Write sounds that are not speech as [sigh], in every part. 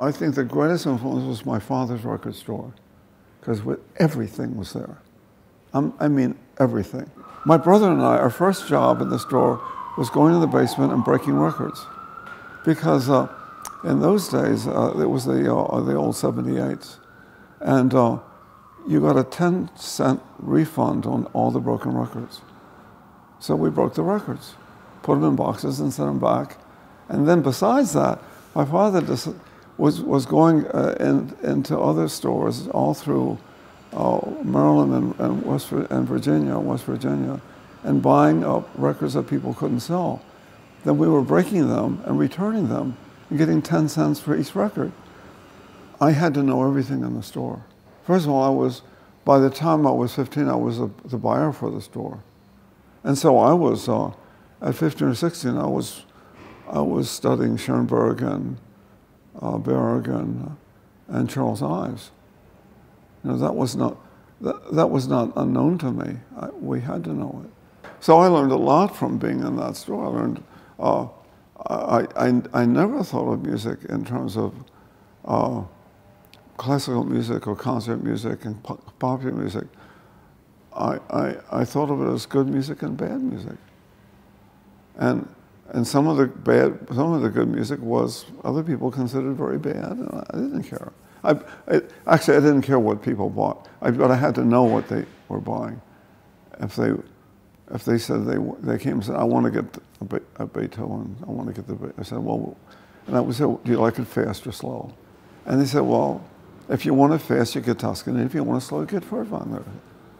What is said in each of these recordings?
I think the greatest influence was my father's record store, because everything was there. Um, I mean, everything. My brother and I, our first job in the store was going to the basement and breaking records, because uh, in those days uh, it was the uh, the old 78s, and uh, you got a 10 cent refund on all the broken records. So we broke the records, put them in boxes and sent them back, and then besides that, my father just was, was going uh, in, into other stores all through uh, Maryland and, and, West, and Virginia, West Virginia, and buying up records that people couldn't sell. Then we were breaking them and returning them and getting 10 cents for each record. I had to know everything in the store. First of all, I was, by the time I was 15, I was a, the buyer for the store. And so I was, uh, at 15 or 16, I was, I was studying Schoenberg and uh, Berg and, and Charles Ives. You know, that was not, that, that was not unknown to me. I, we had to know it. So I learned a lot from being in that store. I learned, uh, I, I, I never thought of music in terms of uh, classical music or concert music and popular music. I, I, I thought of it as good music and bad music. And and some of the bad, some of the good music was other people considered very bad, and I didn't care. I, I, actually, I didn't care what people bought, I, but I had to know what they were buying. If they, if they said they, they came and said, I want to get a, a Beethoven, I want to get the, I said, well, and I would say, do you like it fast or slow? And they said, well, if you want it fast, you get Toscanini. If you want it slow, you get Furtwängler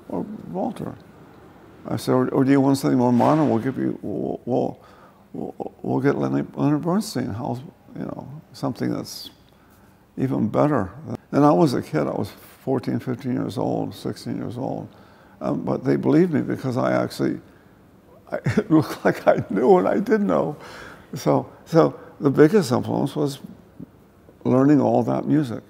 or Walter. I said, or, or, do you want something more modern? We'll give you, we'll, we'll we'll, we'll get Leonard, Bernstein, you know, something that's even better. And I was a kid, I was 14, 15 years old, 16 years old. Um, but they believed me because I actually, I, [laughs] it looked like I knew and I did know. So, so the biggest influence was learning all that music.